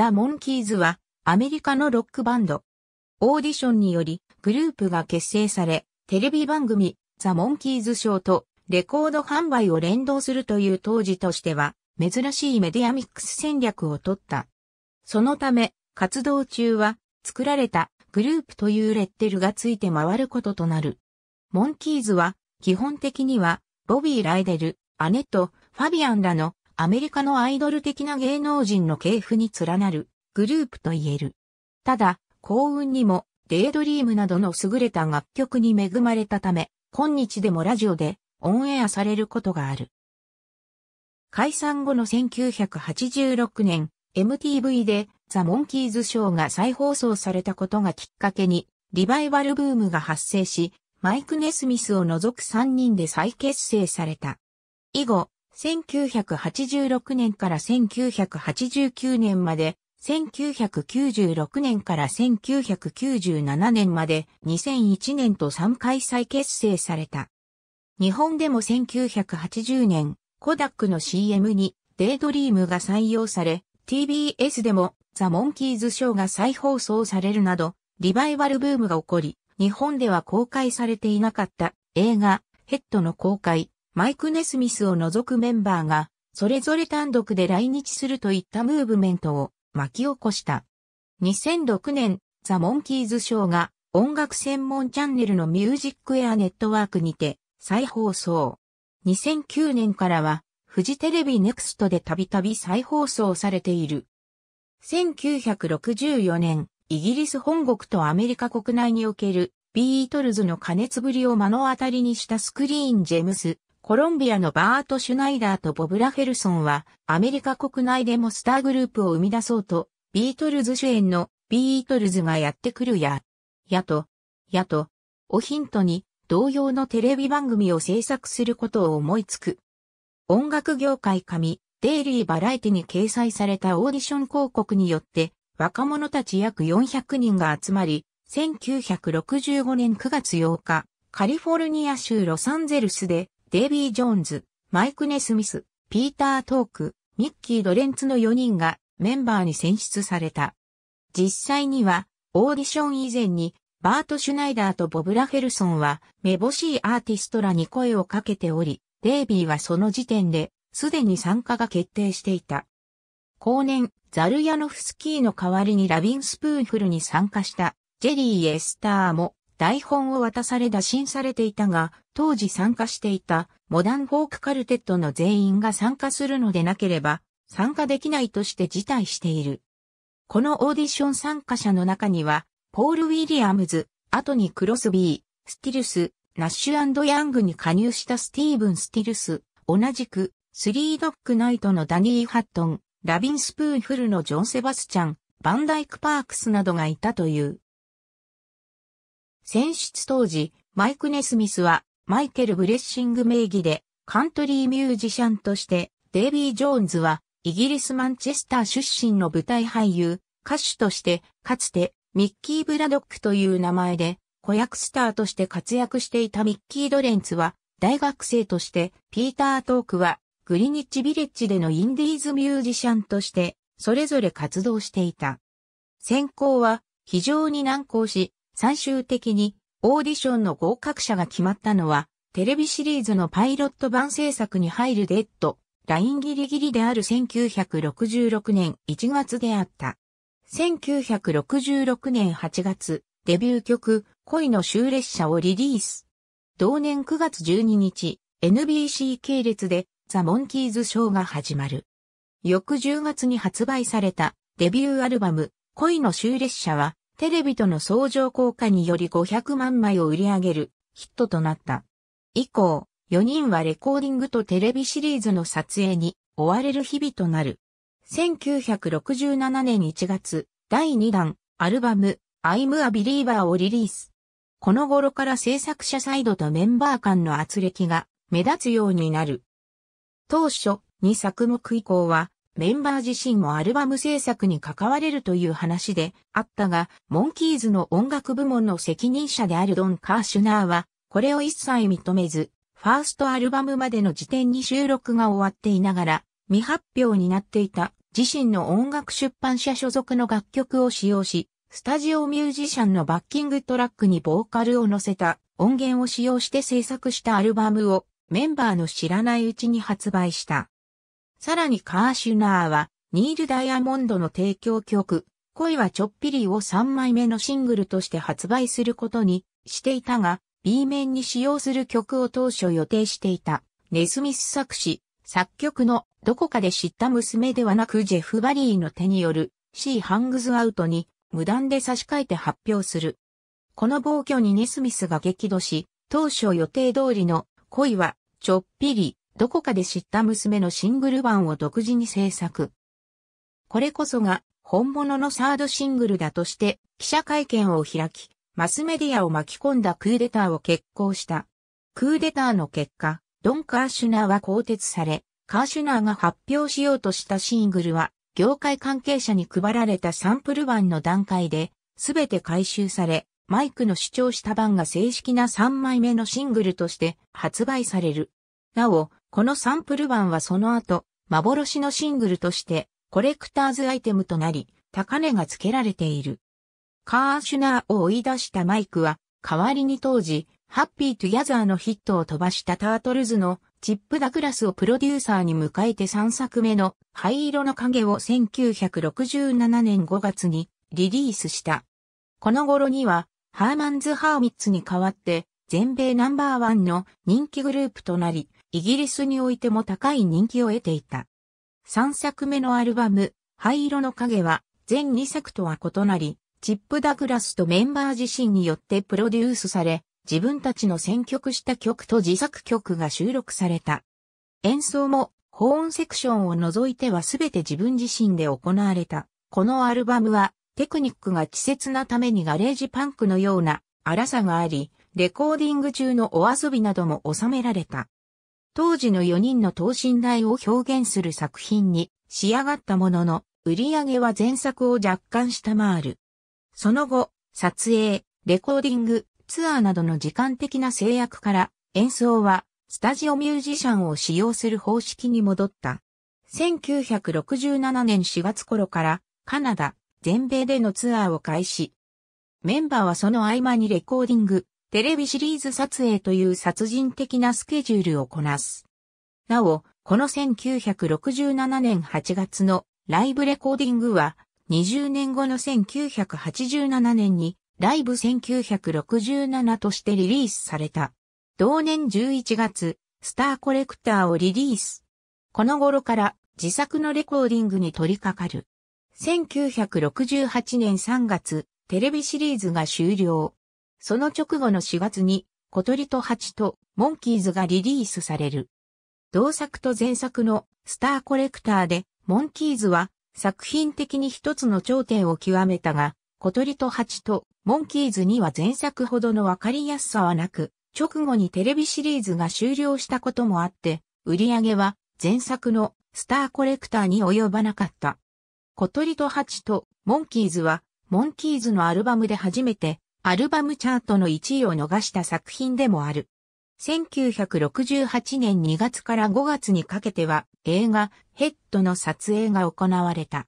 ザ・モンキーズはアメリカのロックバンド。オーディションによりグループが結成され、テレビ番組ザ・モンキーズショーとレコード販売を連動するという当時としては珍しいメディアミックス戦略を取った。そのため活動中は作られたグループというレッテルがついて回ることとなる。モンキーズは基本的にはボビー・ライデル、アネット、ファビアンらのアメリカのアイドル的な芸能人の系譜に連なるグループと言える。ただ、幸運にもデイドリームなどの優れた楽曲に恵まれたため、今日でもラジオでオンエアされることがある。解散後の1986年、MTV でザ・モンキーズショーが再放送されたことがきっかけに、リバイバルブームが発生し、マイク・ネスミスを除く3人で再結成された。以後、1986年から1989年まで、1996年から1997年まで2001年と3回再結成された。日本でも1980年、コダックの CM にデイドリームが採用され、TBS でもザ・モンキーズショーが再放送されるなど、リバイバルブームが起こり、日本では公開されていなかった映画、ヘッドの公開、マイク・ネスミスを除くメンバーが、それぞれ単独で来日するといったムーブメントを巻き起こした。2006年、ザ・モンキーズショーが音楽専門チャンネルのミュージックエアネットワークにて再放送。2009年からはフジテレビネクストでたびたび再放送されている。1964年、イギリス本国とアメリカ国内におけるビートルズの過熱ぶりを目の当たりにしたスクリーン・ジェムス、コロンビアのバート・シュナイダーとボブ・ラフェルソンはアメリカ国内でもスターグループを生み出そうと、ビートルズ主演のビートルズがやってくるや、やと、やと、をヒントに同様のテレビ番組を制作することを思いつく。音楽業界紙、デイリーバラエティに掲載されたオーディション広告によって若者たち約400人が集まり、1965年9月8日、カリフォルニア州ロサンゼルスでデイビー・ジョーンズ、マイク・ネスミス、ピーター・トーク、ミッキー・ドレンツの4人がメンバーに選出された。実際にはオーディション以前にバート・シュナイダーとボブ・ラフェルソンはめぼしいアーティストらに声をかけており、デイビーはその時点ですでに参加が決定していた。後年、ザルヤノフスキーの代わりにラビンスプーンフルに参加したジェリー・イエスターも台本を渡され打診されていたが、当時参加していたモダンフォークカルテットの全員が参加するのでなければ参加できないとして辞退している。このオーディション参加者の中には、ポール・ウィリアムズ、後にクロスビー、スティルス、ナッシュヤングに加入したスティーブン・スティルス、同じくスリードッグナイトのダニー・ハットン、ラビンスプーンフルのジョン・セバスチャン、バンダイク・パークスなどがいたという。選出当時、マイク・ネスミスはマイケル・ブレッシング名義でカントリーミュージシャンとしてデイビー・ジョーンズはイギリス・マンチェスター出身の舞台俳優、歌手としてかつてミッキー・ブラドックという名前で子役スターとして活躍していたミッキー・ドレンツは大学生としてピーター・トークはグリニッチビレッジでのインディーズミュージシャンとして、それぞれ活動していた。選考は非常に難航し、最終的にオーディションの合格者が決まったのは、テレビシリーズのパイロット版制作に入るデッド、ラインギリギリである1966年1月であった。1966年8月、デビュー曲、恋の終列車をリリース。同年9月12日、NBC 系列でザ・モンキーズショーが始まる。翌10月に発売されたデビューアルバム恋の終列車はテレビとの相乗効果により500万枚を売り上げるヒットとなった。以降、4人はレコーディングとテレビシリーズの撮影に追われる日々となる。1967年1月、第2弾、アルバム、I'm a Believer をリリース。この頃から制作者サイドとメンバー間の圧力が目立つようになる。当初、2作目以降は、メンバー自身もアルバム制作に関われるという話であったが、モンキーズの音楽部門の責任者であるドン・カーシュナーは、これを一切認めず、ファーストアルバムまでの時点に収録が終わっていながら、未発表になっていた自身の音楽出版社所属の楽曲を使用し、スタジオミュージシャンのバッキングトラックにボーカルを乗せた音源を使用して制作したアルバムをメンバーの知らないうちに発売した。さらにカーシュナーはニール・ダイヤモンドの提供曲恋はちょっぴりを3枚目のシングルとして発売することにしていたが B 面に使用する曲を当初予定していたネスミス作詞作曲のどこかで知った娘ではなくジェフ・バリーの手による C ハングズアウトに無断で差し替えて発表する。この暴挙にネスミスが激怒し、当初予定通りの恋はちょっぴりどこかで知った娘のシングル版を独自に制作。これこそが本物のサードシングルだとして記者会見を開き、マスメディアを巻き込んだクーデターを決行した。クーデターの結果、ドン・カーシュナーは更迭され、カーシュナーが発表しようとしたシングルは、業界関係者に配られたサンプル版の段階で、すべて回収され、マイクの主張した版が正式な3枚目のシングルとして発売される。なお、このサンプル版はその後、幻のシングルとしてコレクターズアイテムとなり、高値が付けられている。カーシュナーを追い出したマイクは、代わりに当時、ハッピートゥギャザーのヒットを飛ばしたタートルズのチップ・ダグラスをプロデューサーに迎えて3作目の灰色の影を1967年5月にリリースした。この頃にはハーマンズ・ハーミッツに代わって全米ナンバーワンの人気グループとなり、イギリスにおいても高い人気を得ていた。3作目のアルバム、灰色の影は全2作とは異なり、チップ・ダグラスとメンバー自身によってプロデュースされ、自分たちの選曲した曲と自作曲が収録された。演奏も、ホーンセクションを除いてはすべて自分自身で行われた。このアルバムは、テクニックが稚拙なためにガレージパンクのような荒さがあり、レコーディング中のお遊びなども収められた。当時の4人の等身大を表現する作品に仕上がったものの、売り上げは前作を若干下回る。その後、撮影、レコーディング、ツアーなどの時間的な制約から演奏はスタジオミュージシャンを使用する方式に戻った。1967年4月頃からカナダ、全米でのツアーを開始。メンバーはその合間にレコーディング、テレビシリーズ撮影という殺人的なスケジュールをこなす。なお、この1967年8月のライブレコーディングは20年後の1987年にライブ1967としてリリースされた。同年11月、スターコレクターをリリース。この頃から自作のレコーディングに取り掛かる。1968年3月、テレビシリーズが終了。その直後の4月に、小鳥と蜂とモンキーズがリリースされる。同作と前作のスターコレクターで、モンキーズは作品的に一つの頂点を極めたが、小鳥と蜂とモンキーズには前作ほどのわかりやすさはなく、直後にテレビシリーズが終了したこともあって、売り上げは前作のスターコレクターに及ばなかった。小鳥と蜂とモンキーズは、モンキーズのアルバムで初めて、アルバムチャートの1位を逃した作品でもある。1968年2月から5月にかけては映画ヘッドの撮影が行われた。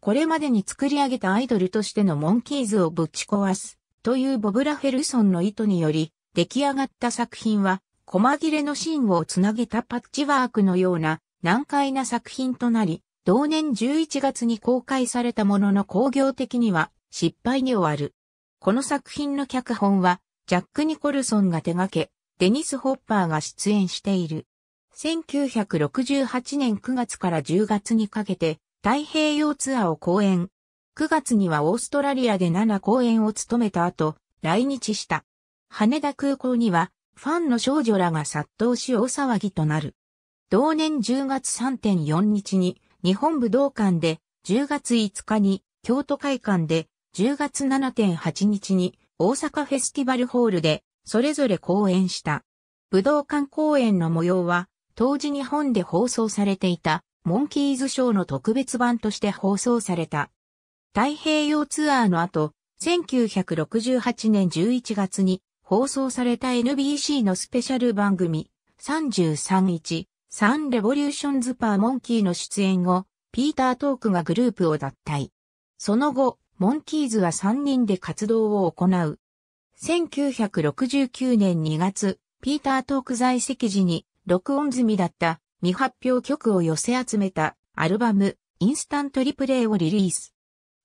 これまでに作り上げたアイドルとしてのモンキーズをぶち壊すというボブラ・フェルソンの意図により出来上がった作品は細切れのシーンをつなげたパッチワークのような難解な作品となり、同年11月に公開されたものの工業的には失敗に終わる。この作品の脚本はジャック・ニコルソンが手掛け、デニス・ホッパーが出演している。1968年9月から10月にかけて太平洋ツアーを講演。9月にはオーストラリアで7公演を務めた後、来日した。羽田空港には、ファンの少女らが殺到し大騒ぎとなる。同年10月3.4日に、日本武道館で、10月5日に、京都会館で、10月7.8日に、大阪フェスティバルホールで、それぞれ公演した。武道館公演の模様は、当時日本で放送されていたモンキーズショーの特別版として放送された。太平洋ツアーの後、1968年11月に放送された NBC のスペシャル番組331サンレボリューションズパーモンキーの出演後、ピーター・トークがグループを脱退。その後、モンキーズは3人で活動を行う。1969年2月、ピーター・トーク在籍時に録音済みだった未発表曲を寄せ集めたアルバムインスタントリプレイをリリース。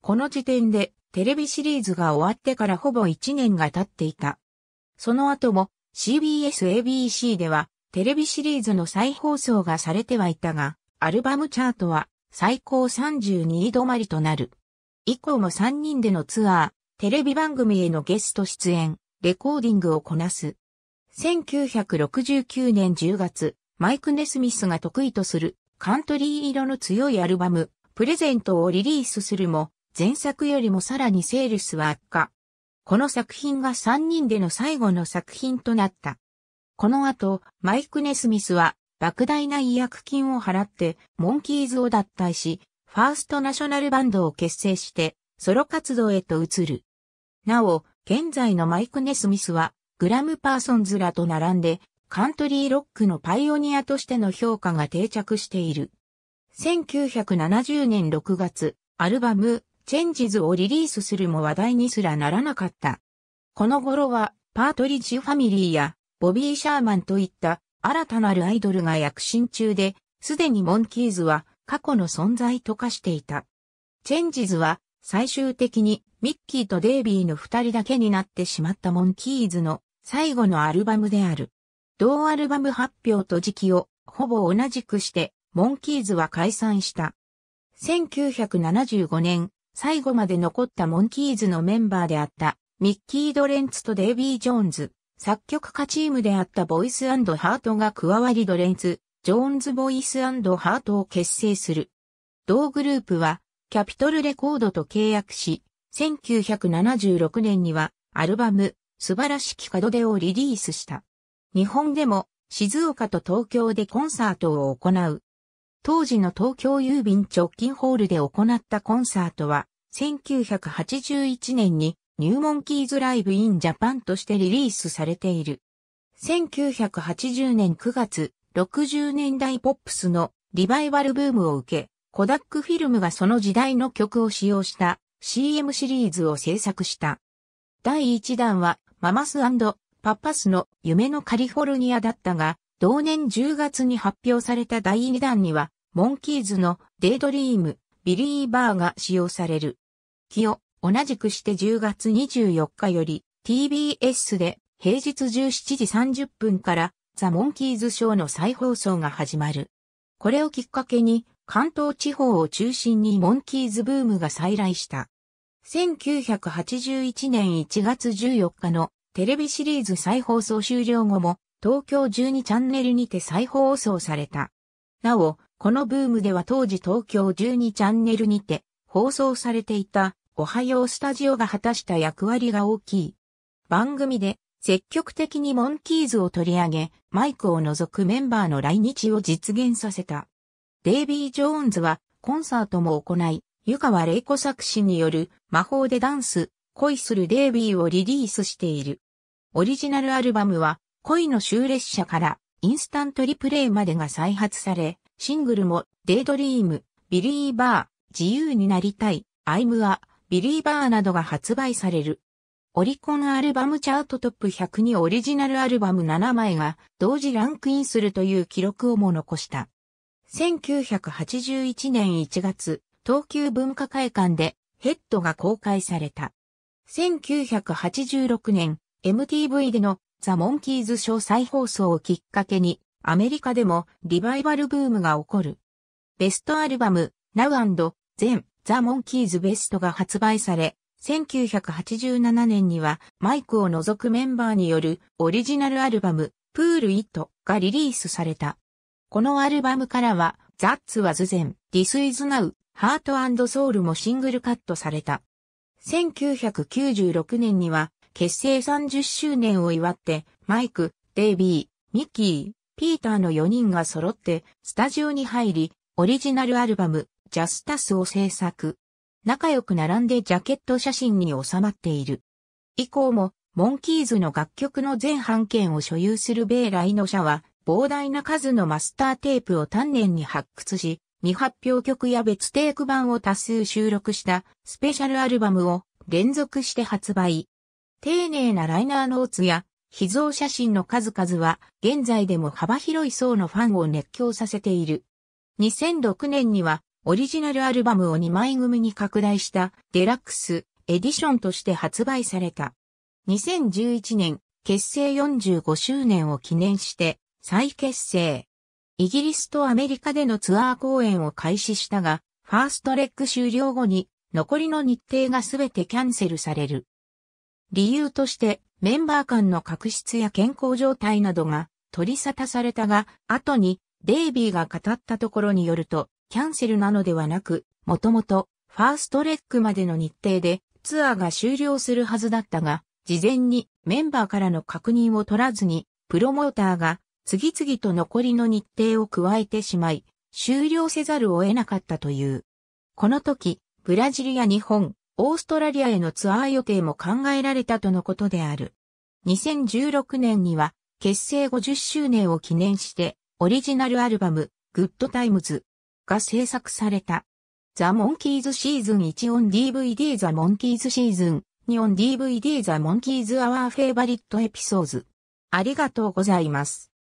この時点でテレビシリーズが終わってからほぼ1年が経っていた。その後も CBS ABC ではテレビシリーズの再放送がされてはいたが、アルバムチャートは最高32位止まりとなる。以降も3人でのツアー、テレビ番組へのゲスト出演、レコーディングをこなす。1969年10月、マイク・ネスミスが得意とするカントリー色の強いアルバム、プレゼントをリリースするも、前作よりもさらにセールスは悪化。この作品が3人での最後の作品となった。この後、マイク・ネスミスは莫大な違約金を払ってモンキーズを脱退し、ファーストナショナルバンドを結成してソロ活動へと移る。なお、現在のマイク・ネスミスはグラム・パーソンズらと並んでカントリーロックのパイオニアとしての評価が定着している。1970年6月、アルバム、チェンジズをリリースするも話題にすらならなかった。この頃は、パートリッジファミリーや、ボビー・シャーマンといった新たなるアイドルが躍進中で、すでにモンキーズは過去の存在と化していた。チェンジズは最終的にミッキーとデイビーの二人だけになってしまったモンキーズの最後のアルバムである。同アルバム発表と時期をほぼ同じくして、モンキーズは解散した。1975年、最後まで残ったモンキーズのメンバーであったミッキー・ドレンツとデイビー・ジョーンズ、作曲家チームであったボイスハートが加わりドレンツ、ジョーンズボイスハートを結成する。同グループはキャピトルレコードと契約し、1976年にはアルバム素晴らしき門出をリリースした。日本でも静岡と東京でコンサートを行う。当時の東京郵便直近ホールで行ったコンサートは、1981年にニューモンキーズライブインジャパンとしてリリースされている。1980年9月、60年代ポップスのリバイバルブームを受け、コダックフィルムがその時代の曲を使用した CM シリーズを制作した。第1弾はママスパパスの夢のカリフォルニアだったが、同年10月に発表された第2弾には、モンキーズのデイドリーム、ビリーバーが使用される。気を同じくして10月24日より TBS で平日17時30分からザ・モンキーズショーの再放送が始まる。これをきっかけに関東地方を中心にモンキーズブームが再来した。1981年1月14日のテレビシリーズ再放送終了後も東京12チャンネルにて再放送された。なお、このブームでは当時東京12チャンネルにて放送されていたおはようスタジオが果たした役割が大きい。番組で積極的にモンキーズを取り上げ、マイクを除くメンバーの来日を実現させた。デイビー・ジョーンズはコンサートも行い、湯川れい子作詞による魔法でダンス、恋するデイビーをリリースしている。オリジナルアルバムは恋の終列車からインスタントリプレイまでが再発され、シングルもデイドリーム、ビリーバー、自由になりたい、アイムア、ビリーバーなどが発売される。オリコンアルバムチャートトップ100にオリジナルアルバム7枚が同時ランクインするという記録をも残した。1981年1月、東急文化会館でヘッドが公開された。1986年、MTV でのザ・モンキーズショー再放送をきっかけに、アメリカでもリバイバルブームが起こる。ベストアルバム、Now 全ザ・モンキーズベストが発売され、1987年にはマイクを除くメンバーによるオリジナルアルバム、プール・イットがリリースされた。このアルバムからは、ザッツはズゼン、This is Now、ハートソウルもシングルカットされた。1996年には結成30周年を祝って、マイク、デイビー、ミッキー、ピーターの4人が揃ってスタジオに入り、オリジナルアルバム、ジャスタスを制作。仲良く並んでジャケット写真に収まっている。以降も、モンキーズの楽曲の全版権を所有する米来の社は、膨大な数のマスターテープを丹念に発掘し、未発表曲や別テイク版を多数収録したスペシャルアルバムを連続して発売。丁寧なライナーノーツや秘蔵写真の数々は現在でも幅広い層のファンを熱狂させている。2006年にはオリジナルアルバムを2枚組に拡大したデラックスエディションとして発売された。2011年結成45周年を記念して再結成。イギリスとアメリカでのツアー公演を開始したが、ファーストレック終了後に残りの日程がすべてキャンセルされる。理由としてメンバー間の確執や健康状態などが取り沙汰されたが、後にデイビーが語ったところによると、キャンセルなのではなく、もともとファーストレックまでの日程でツアーが終了するはずだったが、事前にメンバーからの確認を取らずに、プロモーターが次々と残りの日程を加えてしまい、終了せざるを得なかったという。この時、ブラジルや日本、オーストラリアへのツアー予定も考えられたとのことである。2016年には結成50周年を記念してオリジナルアルバムグッドタイムズが制作された。ザ・モンキーズシーズン1オン DVD ザ・モンキーズシーズン2オン DVD ザ・モンキーズ・アワー・フェイバリット・エピソーズ。ありがとうございます。